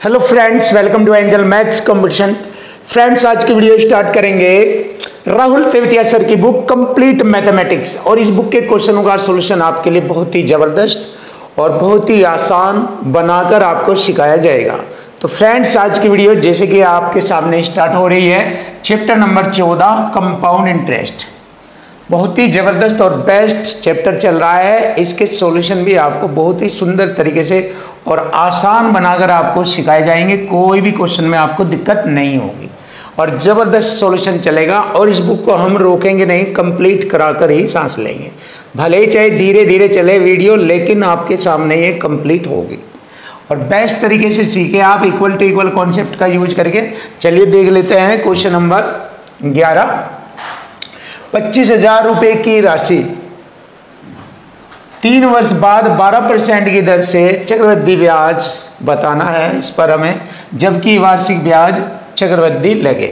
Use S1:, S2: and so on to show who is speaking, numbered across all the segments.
S1: Hello friends welcome to angel maths competition friends आज की video start करेंगे Rahul Tewatia sir की बुक कंप्लीट मैथमेटिक्स और इस बुक के क्वेश्चनों का सॉल्यूशन आपके लिए बहुत ही ज़बरदस्त और बहुत ही आसान बनाकर आपको सिखाया जाएगा। तो फ्रेंड्स आज की वीडियो जैसे कि आपके सामने स्टार्ट हो रही है। चैप्टर नंबर चौदह कंपाउंड इंटरेस्ट बहुत ही ज़बरदस्त और बेस्ट चैप्टर चल रहा है। इसके सॉल्यूशन भी आपको बहुत ही सुंदर तरीके से और आसान बनाकर आपको सिखाए जाएँगे। कोई भी क्वेश्चन में आपको दिक्कत नहीं होगी। और ज़बरदस्त सॉल्यूशन चलेगा और इस बुक को हम रोकेंगे नहीं कंप्लीट करा कर ही सांस लेंगे। भले ही चाहे धीरे धीरे चले वीडियो लेकिन आपके सामने ये कंप्लीट होगी। और बेस्ट तरीके से सीखे आप इक्वल टू इक्वल कॉन्सेप्ट का यूज़ करके। चलिए देख लेते हैं क्वेश्चन नंबर ग्यारह। पच्चीस हज़ार रुपये की राशि। तीन वर्ष बाद 12 परसेंट की दर से चक्रवृद्धि ब्याज बताना है इस पर हमें, जबकि वार्षिक ब्याज चक्रवृद्धि लगे।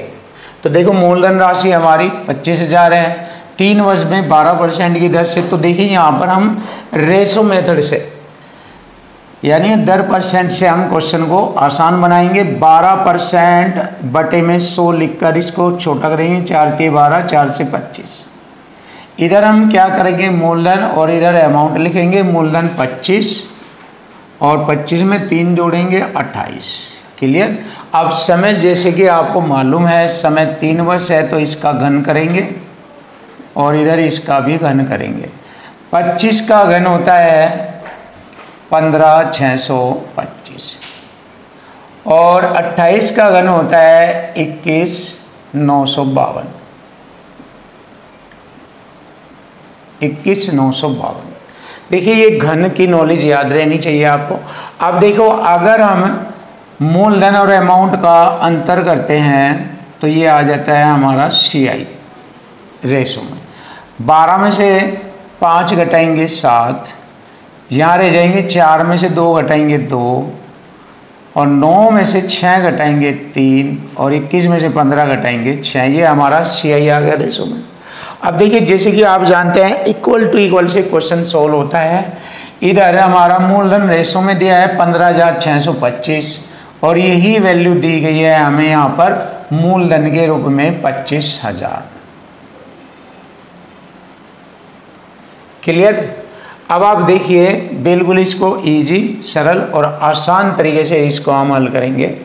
S1: तो देखो, मूलधन राशि हमारी पच्चीस हज़ार है। तीन वर्ष में 12 परसेंट की दर से तो देखिए यहाँ पर हम रेशो मेथड से यानी दर परसेंट से हम क्वेश्चन को आसान बनाएँगे। 12 परसेंट बटे में 100 लिखकर इसको छोटा करेंगे, चार के बारह, चार से पच्चीस। इधर हम क्या करेंगे? मूलधन और इधर अमाउंट लिखेंगे, मूलधन 25 और 25 में तीन जोड़ेंगे 28 क्लियर अब समय जैसे कि आपको मालूम है, समय तीन वर्ष है तो इसका घन करेंगे और इधर इसका भी घन करेंगे। 25 का घन होता है पंद्रह छः सौ पच्चीस। और 28 का घन होता है इक्कीस, नौ सौ बावन। इक्कीस, नौ सौ बावन। देखिए, ये घन की नॉलेज याद रहनी चाहिए आपको। अब देखो, अगर हम मूलधन और अमाउंट का अंतर करते हैं तो ये आ जाता है हमारा सी आई रेशो में। बारह में से पाँच घटाएँगे सात यहाँ रह जाएँगे, चार में से दो घटाएँगे दो, और नौ में से छः घटाएँगे तीन, और इक्कीस में से पंद्रह घटाएँगे छः ये हमारा सी आई आ गया रेशो में। अब देखिए, जैसे कि आप जानते हैं इक्वल टू इक्वल से क्वेश्चन सोल्व होता है। इधर हमारा मूलधन रेशो में दिया है पंद्रह हज़ार छः सौ पच्चीस, और यही वैल्यू दी गई है हमें यहाँ पर मूलधन के रूप में पच्चीस हज़ार। क्लियर अब आप देखिए, बिल्कुल इसको इजी सरल और आसान तरीके से इसको हम हल करेंगे।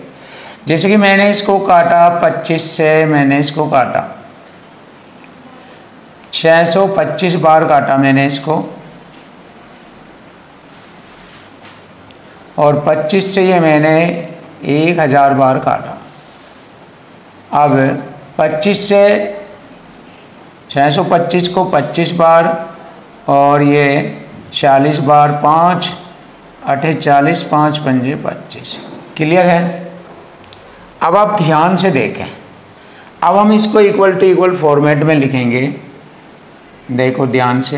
S1: जैसे कि मैंने इसको काटा 25 से मैंने इसको काटा। 625 बार काटा मैंने इसको। और 25 से ये मैंने एक हज़ार बार काटा। अब 25 से 625 को 25 बार और ये 40 बार पाँच, अठे चालीस, पाँच पंजे पच्चीस। क्लियर है? अब आप ध्यान से देखें। अब हम इसको इक्वल टू इक्वल फॉर्मेट में लिखेंगे। देखो ध्यान से।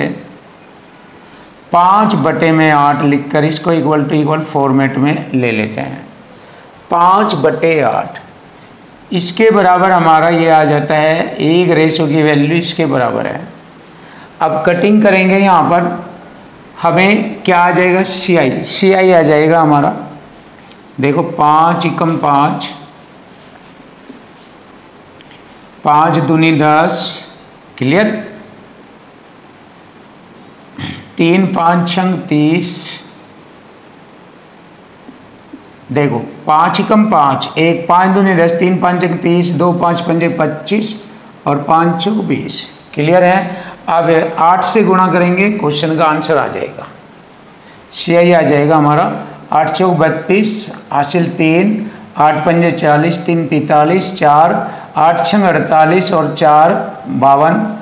S1: पाँच बटे में आठ लिखकर इसको इक्वल टू इक्वल फॉर्मेट में ले लेते हैं। पाँच बटे आठ। इसके बराबर हमारा ये आ जाता है, एक रेशो की वैल्यू इसके बराबर है। अब कटिंग करेंगे यहाँ पर। हमें क्या आ जाएगा? सी आई सी आई आ जाएगा हमारा। देखो, पाँच इकम पाँच। पाँच दूनी दस। क्लियर तीन पाँच छंग तीस। देखो, पाँच कम पाँच। एक पाँच दूनी दस, तीन पाँच तीस, दो पाँच पंजे पच्चीस, और पाँच बीस। क्लियर है? अब आठ से गुणा करेंगे क्वेश्चन का आंसर आ जाएगा। सी आई आ जाएगा हमारा, आठ चौक बत्तीस, हासिल तीन, आठ पंजे चालीस, तीन तैतालीस, चार, आठ छंग अड़तालीस और चार बावन।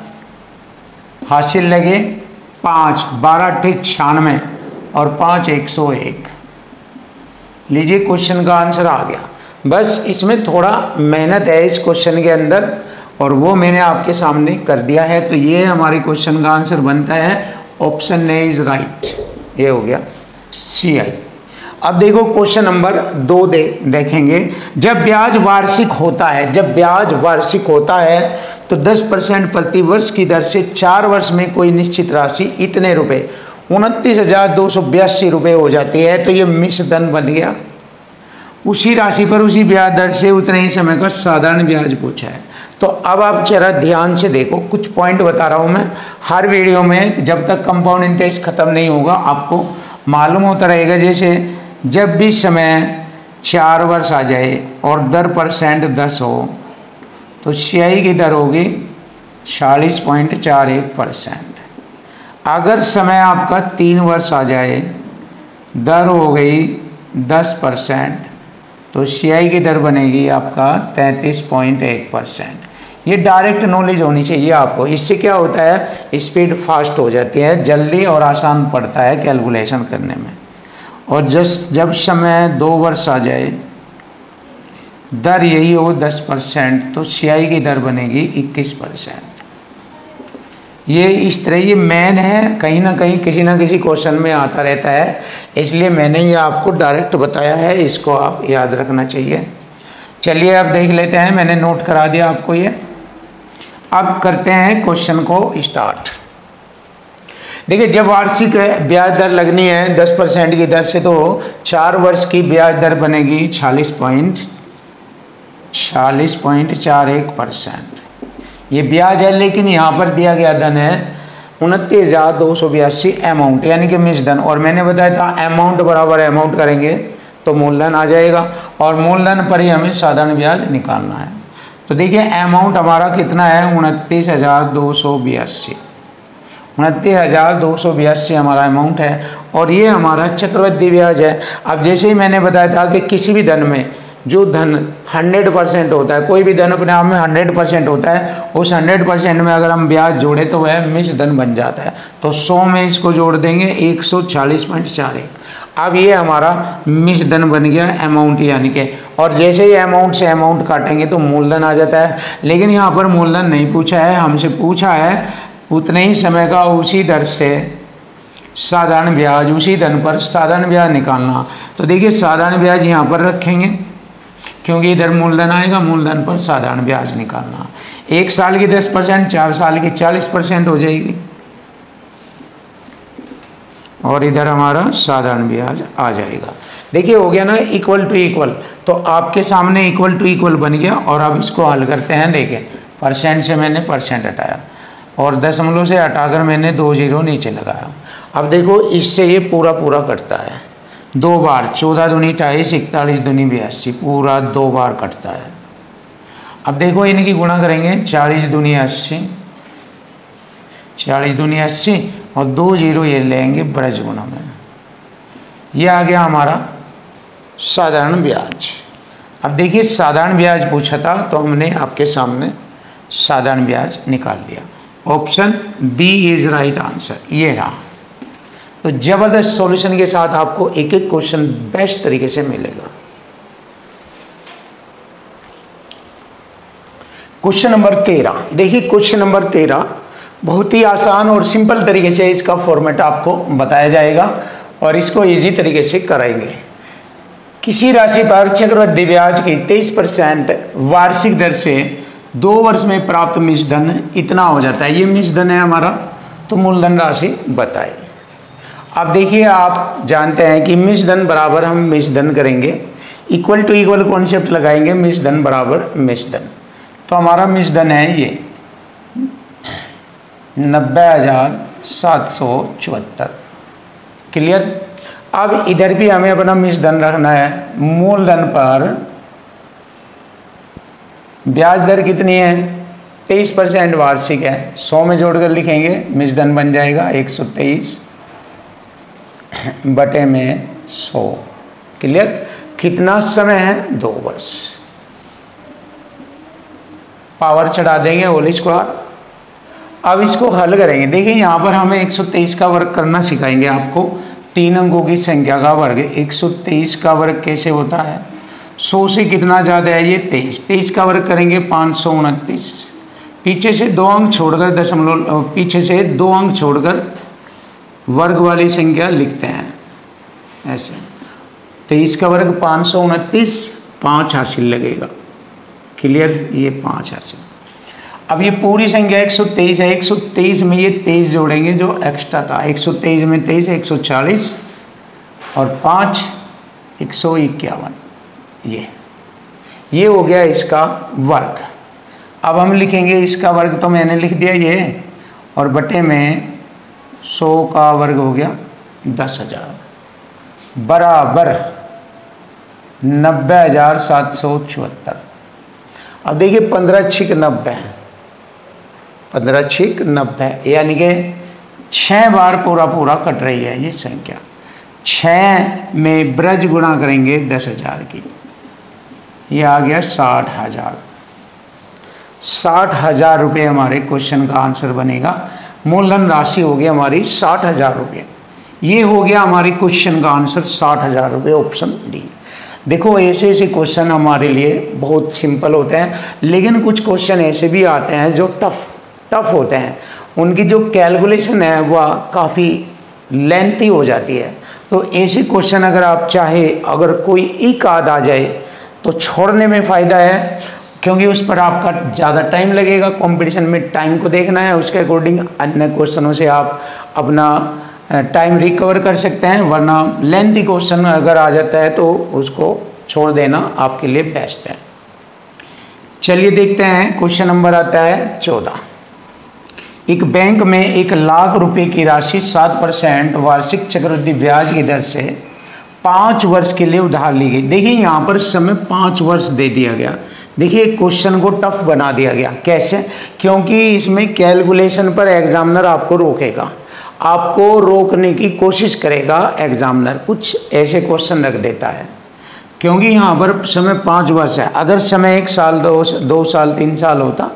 S1: हासिल लगे पाँच, बारह अट्ठे छियानवे और पाँच एक सौ एक। लीजिए क्वेश्चन का आंसर आ गया। बस इसमें थोड़ा मेहनत है इस क्वेश्चन के अंदर। और वो मैंने आपके सामने कर दिया है। तो ये हमारे क्वेश्चन का आंसर बनता है ऑप्शन ए इज़ राइट ये हो गया सी आई अब देखो क्वेश्चन नंबर दो दे, देखेंगे। जब ब्याज वार्षिक होता है, जब ब्याज वार्षिक होता है तो 10 परसेंट प्रति वर्ष की दर से चार वर्ष में कोई निश्चित राशि इतने रुपए, उनतीस हज़ार दो सौ बयासी रुपये हो जाती है। तो ये मिश्र धन बन गया। उसी राशि पर उसी ब्याज दर से उतने ही समय का साधारण ब्याज पूछा है। तो अब आप जरा ध्यान से देखो, कुछ पॉइंट बता रहा हूँ मैं। हर वीडियो में जब तक कंपाउंड इंटरेस्ट ख़त्म नहीं होगा, आपको मालूम होता रहेगा, जैसे जब भी समय चार वर्ष आ जाए और दर परसेंट दस हो तो सियाई की दर होगी? चालीस पॉइंट चार एक परसेंट अगर समय आपका तीन वर्ष आ जाए, दर हो गई दस परसेंट तो सियाई की दर बनेगी? आपका तैंतीस पॉइंट एक परसेंट ये डायरेक्ट नॉलेज होनी चाहिए आपको। इससे क्या होता है स्पीड फास्ट हो जाती है, जल्दी और आसान पड़ता है कैलकुलेशन करने में। और जस, जब समय दो वर्ष आ जाए, दर यही हो दस परसेंट तो सियाई की दर बनेगी इक्कीस परसेंट। ये इस तरह, ये मैन है, कहीं ना कहीं किसी ना किसी क्वेश्चन में आता रहता है। इसलिए मैंने ये आपको डायरेक्ट बताया है, इसको आप याद रखना चाहिए। चलिए, आप देख लेते हैं, मैंने नोट करा दिया आपको ये। अब करते हैं क्वेश्चन को स्टार्ट देखिए, जब वार्षिक ब्याज दर लगनी है, दस परसेंट की दर से तो चार वर्ष की ब्याज दर बनेगी छियालीस पॉइंट छियालीस पॉइंट चार एक परसेंट. ये ब्याज है, लेकिन यहाँ पर दिया गया धन है उनतीस हज़ार दो सौ बयासी अमाउंट यानी कि मिस धन और मैंने बताया था अमाउंट बराबर अमाउंट करेंगे तो मूलधन आ जाएगा, और मूलधन पर ही हमें साधारण ब्याज निकालना है. तो देखिए अमाउंट हमारा कितना है? उनतीस हज़ार दो सौ बयासी। उनतीस हज़ार दो सौ बयासी हमारा अमाउंट है और ये हमारा चक्रवृद्धि ब्याज है। अब जैसे ही मैंने बताया था कि किसी भी धन में जो धन 100 परसेंट होता है, कोई भी धन अपने आप में 100 परसेंट होता है, उस 100 परसेंट में अगर हम ब्याज जोड़े तो वह मिस धन बन जाता है। तो 100 में इसको जोड़ देंगे एक। अब ये हमारा मिश्र धन बन गया अमाउंट यानी कि, और जैसे ही अमाउंट से अमाउंट काटेंगे तो मूलधन आ जाता है। लेकिन यहाँ पर मूलधन नहीं पूछा है, हमसे पूछा है, उतने ही समय का उसी दर से साधारण ब्याज, उसी धन पर साधारण ब्याज निकालना। तो देखिए, साधारण ब्याज यहाँ पर रखेंगे, क्योंकि इधर मूलधन आएगा, मूलधन पर साधारण ब्याज निकालना। एक साल की दस परसेंट, चार साल की चालीस परसेंट हो जाएगी। और इधर हमारा साधारण ब्याज आ जाएगा। देखिए, हो गया ना इक्वल टू इक्वल तो आपके सामने इक्वल टू इक्वल बन गया और अब इसको हल करते हैं देखिए परसेंट से मैंने परसेंट हटाया और दशमलव से हटाकर मैंने दो ज़ीरो नीचे लगाया। अब देखो, इससे ये पूरा पूरा कटता है। दो बार, चौदह दूनी अठाईस इकतालीस दूनी बयासी, पूरा दो बार कटता है। अब देखो, इनकी गुणा करेंगे, चालीस दूनी अस्सी, चालीस दूनी अस्सी और दो ज़ीरो ये लेंगे ब्रज गुणा में। ये आ गया हमारा साधारण ब्याज। अब देखिए, साधारण ब्याज पूछा था तो हमने आपके सामने साधारण ब्याज निकाल लिया option B is right answer. ये रहा। तो ज़बरदस्त सॉल्यूशन के साथ आपको एक एक क्वेश्चन बेस्ट तरीके से मिलेगा। क्वेश्चन नंबर तेरह। देखिए, क्वेश्चन नंबर तेरह बहुत ही आसान और सिंपल तरीके से इसका फॉर्मेट आपको बताया जाएगा और इसको इजी तरीके से कराएँगे। किसी राशि पर चक्रवृद्धि ब्याज की 23 परसेंट वार्षिक दर से दो वर्ष में प्राप्त मिश्रधन इतना हो जाता है। ये मिश्रधन है हमारा तो मूलधन राशि बताए अब देखिए, आप जानते हैं कि मिस धन बराबर हम मिस धन करेंगे। इक्वल टू इक्वल कॉन्सेप्ट लगाएँगे मिस धन बराबर मिस धन। तो हमारा मिस धन है ये। नब्बे हज़ार सात सौ चौहत्तर। क्लियर अब इधर भी हमें अपना मिस धन रखना है। मूलधन पर ब्याज दर कितनी है? तेईस परसेंट वार्षिक है। सौ में जोड़कर लिखेंगे, मिस धन बन जाएगा एक सौ तेईस बटे में सौ। क्लियर कितना समय है? दो वर्ष। पावर चढ़ा देंगे होल स्क्वायर अब इसको हल करेंगे। देखिए, यहाँ पर हमें 123 का वर्ग करना सिखाएँगे आपको। तीन अंकों की संख्या का वर्ग। 123 का वर्ग कैसे होता है? 100 से कितना ज़्यादा है? ये 23 23 का वर्ग करेंगे पाँच सौ उनतीस। पीछे से दो अंक छोड़कर दशमलव, पीछे से दो अंक छोड़कर वर्ग वाली संख्या लिखते हैं। ऐसे। तेईस का वर्ग पाँच सौ उनतीस, पाँच हासिल लगेगा। क्लियर? ये पाँच हासिल। अब ये पूरी संख्या एक सौ तेईस है। एक सौ तेईस में ये तेईस जोड़ेंगे जो एक्स्ट्रा था। एक सौ तेईस में तेईस, एक सौ चालीस और पाँच, एक सौ इक्यावन। ये। ये हो गया इसका वर्ग। अब हम लिखेंगे इसका वर्ग तो मैंने लिख दिया ये। और बटे में सौ का वर्ग हो गया दस हज़ार। बराबर नब्बे हज़ार सात सौ चौहत्तर। अब देखिए पंद्रह छिक नब्बे पंद्रह छिक नब्बे, यानी कि छः बार पूरा पूरा कट रही है ये संख्या। छः में ब्रज गुणा करेंगे दस हज़ार की। ये आ गया साठ हज़ार। साठ हज़ार रुपये हमारे क्वेश्चन का आंसर बनेगा। मूलधन राशि हो गई हमारी साठ हज़ार रुपये। ये हो गया हमारे क्वेश्चन का आंसर साठ हज़ार रुपये ऑप्शन डी देखो, ऐसे ऐसे क्वेश्चन हमारे लिए बहुत सिंपल होते हैं, लेकिन कुछ क्वेश्चन ऐसे भी आते हैं जो टफ टफ होते हैं। उनकी जो कैलकुलेशन है, वह काफ़ी लेंथी हो जाती है। तो ऐसे क्वेश्चन अगर आप चाहे, अगर कोई एक आध आ जाए तो छोड़ने में फ़ायदा है, क्योंकि उस पर आपका ज़्यादा टाइम लगेगा। कंपटीशन में टाइम को देखना है, उसके अकॉर्डिंग अन्य क्वेश्चनों से आप अपना टाइम रिकवर कर सकते हैं, वरना लेंथी क्वेश्चन अगर आ जाता है तो उसको छोड़ देना आपके लिए बेस्ट है। चलिए देखते हैं क्वेश्चन नंबर आता है चौदह। एक बैंक में एक लाख रुपए की राशि सात परसेंट वार्षिक चक्रवृद्धि ब्याज की दर से पाँच वर्ष के लिए उधार ली गई। देखिए, यहाँ पर समय पाँच वर्ष दे दिया गया। देखिए, क्वेश्चन को टफ बना दिया गया। कैसे? क्योंकि इसमें कैलकुलेशन पर एग्जामिनर आपको रोकेगा। आपको रोकने की कोशिश करेगा एग्जामिनर। कुछ ऐसे क्वेश्चन रख देता है। क्योंकि यहाँ पर समय पाँच वर्ष है। अगर समय एक साल, दो दो साल, तीन साल होता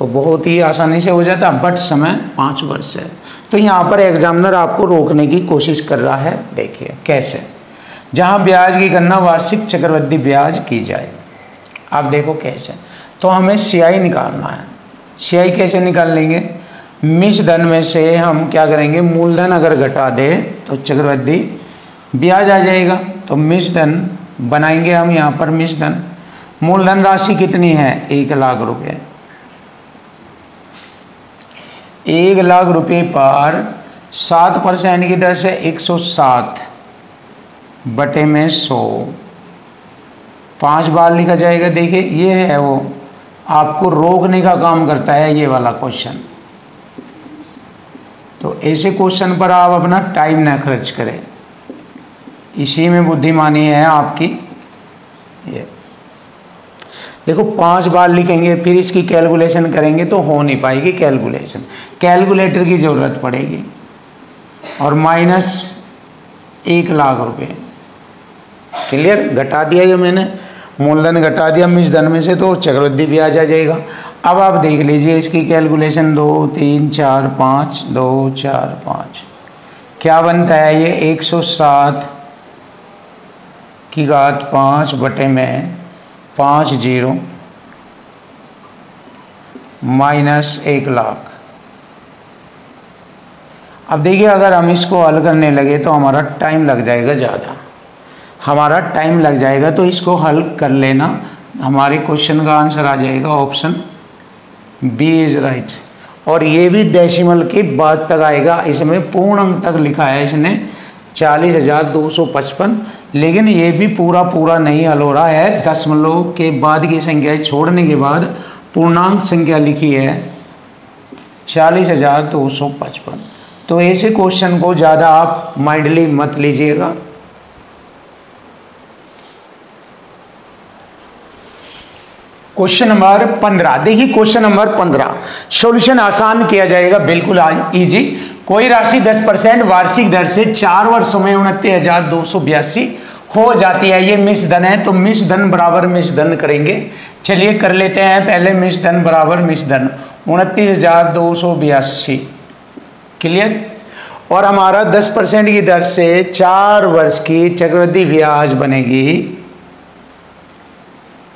S1: तो बहुत ही आसानी से हो जाता बट समय पाँच वर्ष है। तो यहाँ पर एग्जामिनर आपको रोकने की कोशिश कर रहा है, देखिए, कैसे? जहाँ ब्याज की गणना, वार्षिक चक्रवृद्धि ब्याज की जाए। आप देखो कैसे। तो हमें सियाई निकालना है। सियाई कैसे निकाल लेंगे? मिश धन में से हम क्या करेंगे? मूलधन अगर घटा दे तो चक्रवृद्धि ब्याज आ जाएगा। तो मिश धन बनाएँगे हम यहाँ पर मिश धन। मूलधन राशि कितनी है? एक लाख रुपए। एक लाख रुपए पर सात परसेंट की दर से एक सौ सात बटे में सौ। पाँच बार लिखा जाएगा, देखिए, ये है वो। आपको रोकने का काम करता है ये वाला क्वेश्चन। तो ऐसे क्वेश्चन पर आप अपना टाइम ना खर्च करें। इसी में बुद्धिमानी है आपकी। ये। देखो, पाँच बार लिखेंगे, फिर इसकी कैलकुलेशन करेंगे तो हो नहीं पाएगी कैलकुलेशन कैलकुलेटर की ज़रूरत पड़ेगी। और माइनस एक लाख रुपए। क्लियर घटा दिया ये मैंने। मूलधन घटा दिया मिस धन में से तो चक्रवृद्धि ब्याज आ जाएगा। अब आप देख लीजिए, इसकी कैलकुलेशन दो, तीन, चार, पाँच, दो, चार, पाँच। क्या बनता है ये? एक सौ सात की घात पाँच बटे में पाँच ज़ीरो माइनस एक लाख। अब देखिए, अगर हम इसको हल करने लगे तो हमारा टाइम लग जाएगा ज़्यादा। हमारा टाइम लग जाएगा तो इसको हल कर लेना। हमारे क्वेश्चन का आंसर आ जाएगा ऑप्शन बी इज़ राइट। और ये भी डेसिमल के बाद तक आएगा। इसमें पूर्ण अंक तक लिखा है इसने, चालीस हज़ार दो सौ पचपन। लेकिन ये भी पूरा पूरा नहीं हल हो रहा है। दशमलव के बाद की संख्या छोड़ने के बाद पूर्णांक संख्या लिखी है चालीस हज़ार दो सौ पचपन। तो ऐसे क्वेश्चन को ज़्यादा आप माइंडली मत लीजिएगा। क्वेश्चन नंबर पंद्रह। देखिए क्वेश्चन नंबर पंद्रह। सॉल्यूशन आसान किया जाएगा, बिल्कुल इजी कोई राशि 10 परसेंट, वार्षिक दर से चार वर्षों में उनतीस हज़ार दो सौ बयासी हो जाती है। ये मिस धन है तो मिस धन बराबर मिस धन करेंगे। चलिए कर लेते हैं, पहले मिस धन बराबर मिस धन, उनतीस हज़ार दो सौ बयासी। क्लियर? और हमारा 10 परसेंट की दर से चार वर्ष की चक्रवृद्धि ब्याज बनेगी।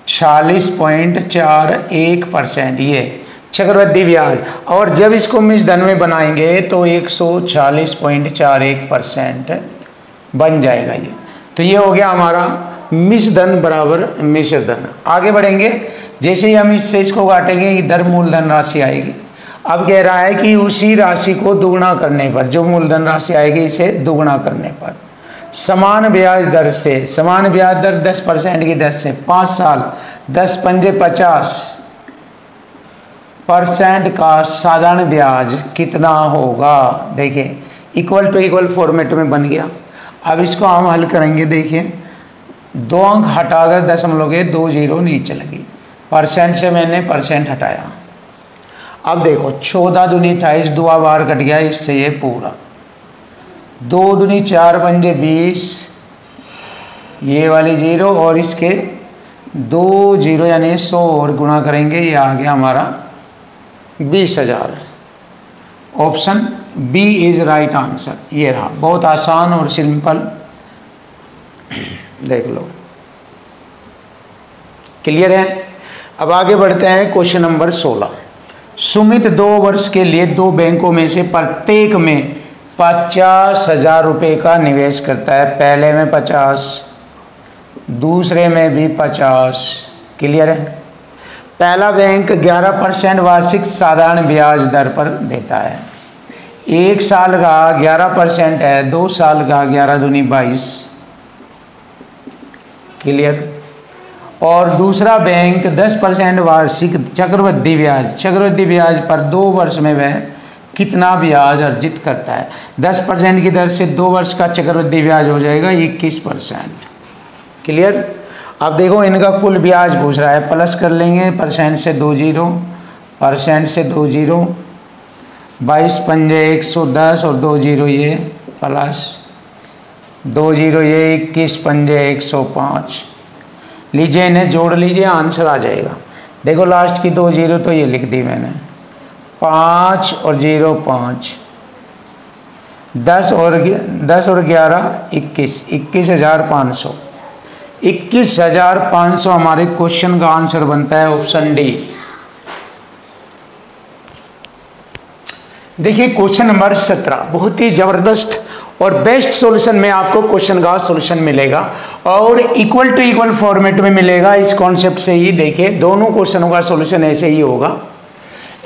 S1: छियालीस पॉइंट चार एक परसेंट, ये चक्रवृद्धि ब्याज और जब इसको मिस धन में बनाएँगे तो एक सौ चालीस पॉइंट चार एक परसेंट बन जाएगा ये। तो ये हो गया हमारा मिस धन बराबर मिश्र धन। आगे बढ़ेंगे। जैसे ही हम इससे इसको काटेंगे इधर मूलधन राशि आएगी। अब कह रहा है कि उसी राशि को दुगुना करने पर, जो मूलधन राशि आएगी, इसे दुगुना करने पर। समान ब्याज दर से, समान ब्याज दर 10 परसेंट की दर से, पाँच साल, दस पंजे पचास परसेंट का साधारण ब्याज कितना होगा? देखिए इक्वल टू इक्वल फॉर्मेट में बन गया। अब इसको हम हल करेंगे, देखिए। दो अंक हटाकर दशमलव के दो ज़ीरो नीचे लगी। परसेंट से मैंने परसेंट हटाया। अब देखो, चौदह दूनी अठाईस दुआ बार कट गया, इससे ये पूरा। दो दूनी चार पंजे बीस, ये वाली ज़ीरो और इसके दो ज़ीरो यानी सौ और गुणा करेंगे, ये आ गया हमारा बीस हज़ार। Option B is right answer. ये रहा। बहुत आसान और सिंपल। देख लो। क्लियर है? अब आगे बढ़ते हैं क्वेश्चन नंबर सोलह। सुमित दो वर्ष के लिए दो बैंकों में से प्रत्येक में पचास हज़ार रुपये का निवेश करता है। पहले में पचास, दूसरे में भी पचास। क्लियर है? पहला बैंक 11 परसेंट वार्षिक साधारण ब्याज दर पर देता है। एक साल का 11 परसेंट है, दो साल का ग्यारह दूनी बाईस। क्लियर? और दूसरा बैंक 10 परसेंट वार्षिक चक्रवृद्धि ब्याज चक्रवृद्धि ब्याज पर दो वर्ष में वह कितना ब्याज अर्जित करता है? 10 परसेंट की दर से दो वर्ष का चक्रवृद्धि ब्याज हो जाएगा 21 परसेंट। क्लियर? अब देखो इनका कुल ब्याज पूछ रहा है, प्लस कर लेंगे परसेंट से दो ज़ीरो, परसेंट से दो ज़ीरो, बाईस पंजे एक सौ दस और दो ज़ीरो ये, प्लस दो ज़ीरो ये इक्कीस पंजे एक सौ पाँच। लीजिए इन्हें, जोड़ लीजिए, आंसर आ जाएगा। देखो लास्ट की दो ज़ीरो तो ये लिख दी मैंने। पाँच और ज़ीरो पाँच। दस और दस और ग्यारह, इक्कीस। इक्कीस हज़ार पाँच सौ। इक्कीस हज़ार पाँच सौ हमारे क्वेश्चन का आंसर बनता है ऑप्शन डी। देखिए, क्वेश्चन नंबर सत्रह। बहुत ही ज़बरदस्त और बेस्ट सॉल्यूशन में आपको क्वेश्चन का सॉल्यूशन मिलेगा और इक्वल टू इक्वल फॉर्मेट में मिलेगा। इस कॉन्सेप्ट से ही देखिए, दोनों क्वेश्चनों का सॉल्यूशन ऐसे ही होगा।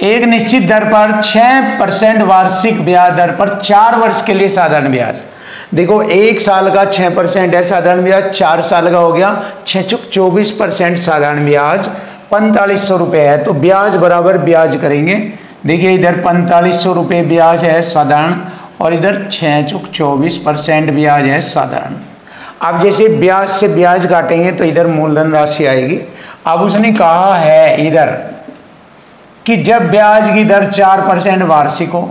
S1: एक निश्चित दर पर 6 परसेंट वार्षिक ब्याज दर पर चार वर्ष के लिए साधारण ब्याज। देखो, एक साल का 6 परसेंट है, साधारण ब्याज चार साल का हो गया छः चुक चौबीस परसेंट साधारण ब्याज, पैंतालीस सौ रुपये है। तो ब्याज बराबर ब्याज करेंगे। देखिए, इधर पैंतालीस सौ रुपये ब्याज है साधारण, और इधर छः चुक चौबीस परसेंट ब्याज है साधारण। अब जैसे ब्याज से ब्याज काटेंगे तो इधर मूलधन राशि आएगी। अब उसने कहा है इधर कि जब ब्याज की दर चार परसेंट वार्षिक हो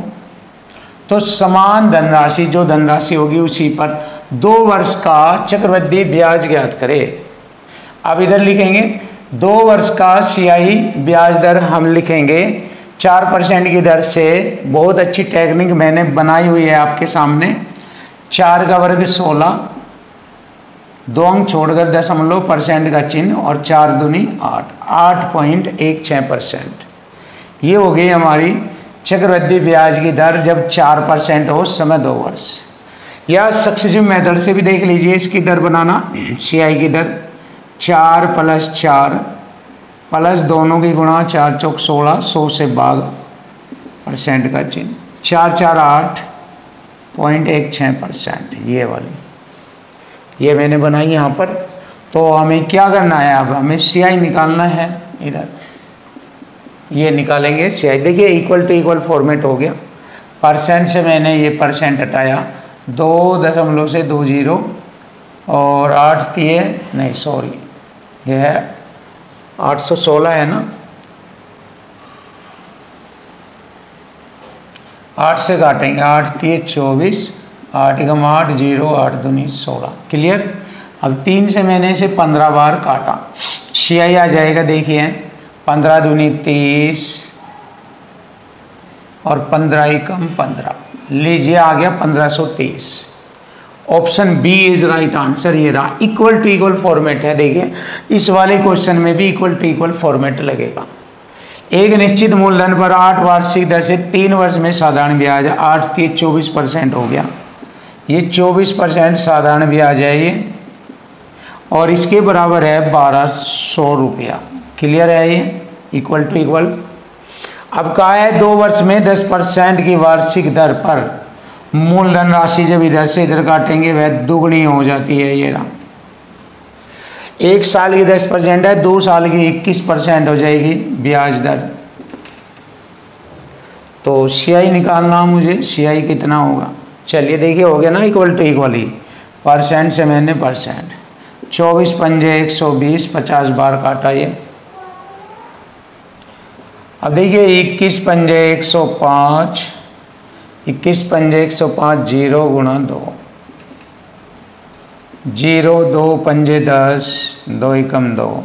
S1: तो समान धनराशि, जो धनराशि होगी उसी पर दो वर्ष का चक्रवृद्धि ब्याज ज्ञात करे। अब इधर लिखेंगे, दो वर्ष का सियाही ब्याज दर हम लिखेंगे। चार परसेंट की दर से बहुत अच्छी टेक्निक मैंने बनाई हुई है आपके सामने। चार का वर्ग सोलह, दो अंक छोड़कर दशमलव परसेंट का चिन्ह और चार दूनी आठ आठ पॉइंट एक छः परसेंट। ये हो गई हमारी चक्रवृद्धि ब्याज की दर जब चार परसेंट हो, समय दो वर्ष। या सक्सेसिव मेथड से भी देख लीजिए, इसकी दर बनाना सीआई की दर, चार प्लस चार, प्लस दोनों की गुणा चार चौक सोलह, सौ से बाग परसेंट का चिन्ह। चार चार आठ, पॉइंट एक छः परसेंट, ये वाली। ये मैंने बनाई यहाँ पर। तो हमें क्या करना है अब? हमें सी निकालना है इधर। ये निकालेंगे। सी देखिए इक्वल टू इक्वल फॉर्मेट हो गया। परसेंट से मैंने ये परसेंट हटाया। दो दशमलव से दो ज़ीरो और आठ तीय नहीं सॉरी ये है आठ सौ सोलह है ना? आठ से काटेंगे। आठ तीस चौबीस, आठ एकम आठ ज़ीरो, आठ दूनी सोलह। क्लियर अब तीन से मैंने इसे पंद्रह बार काटा। छियाई आ जाएगा, देखिए। पंद्रह दूनी तीस और पंद्रह एकम पंद्रह। लीजिए आ गया पंद्रह सौ तीस। Option B is right answer ये रहा। इक्वल टू इक्वल फॉर्मेट है, देखिए। इस वाले क्वेश्चन में भी इक्वल टू इक्वल फॉर्मेट लगेगा। एक निश्चित मूलधन पर आठ वार्षिक दर से तीन वर्ष में साधारण ब्याज आठ तीस चौबीस परसेंट हो गया। ये चौबीस परसेंट साधारण ब्याज है ये। और इसके बराबर है बारह सौ रुपया। क्लियर है ये? इक्वल टू इक्वल अब कहा है, दो वर्ष में दस परसेंट की वार्षिक दर पर मूलधन राशि जब इधर से इधर काटेंगे, वह दुगनी हो जाती है ये रहा एक साल की दस परसेंट है, दो साल की इक्कीस परसेंट हो जाएगी ब्याज दर। तो सियाई निकालना मुझे सियाई कितना होगा? चलिए देखिए, हो गया ना इक्वल टू इक्वल ही। परसेंट से मैंने परसेंट। चौबीस पंजे एक सौ बीस, पचास बार काटा ये। अब देखिए, इक्कीस पंजे एक सौ पाँच, इक्कीस पंजे एक सौ पाँच, ज़ीरो गुणा दो। ज़ीरो दो पंजे दस, दो एकम दो।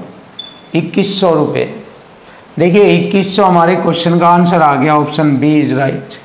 S1: इक्कीस सौ रुपये। देखिए, इक्कीस सौ हमारे क्वेश्चन का आंसर आ गया ऑप्शन बी इज़ राइट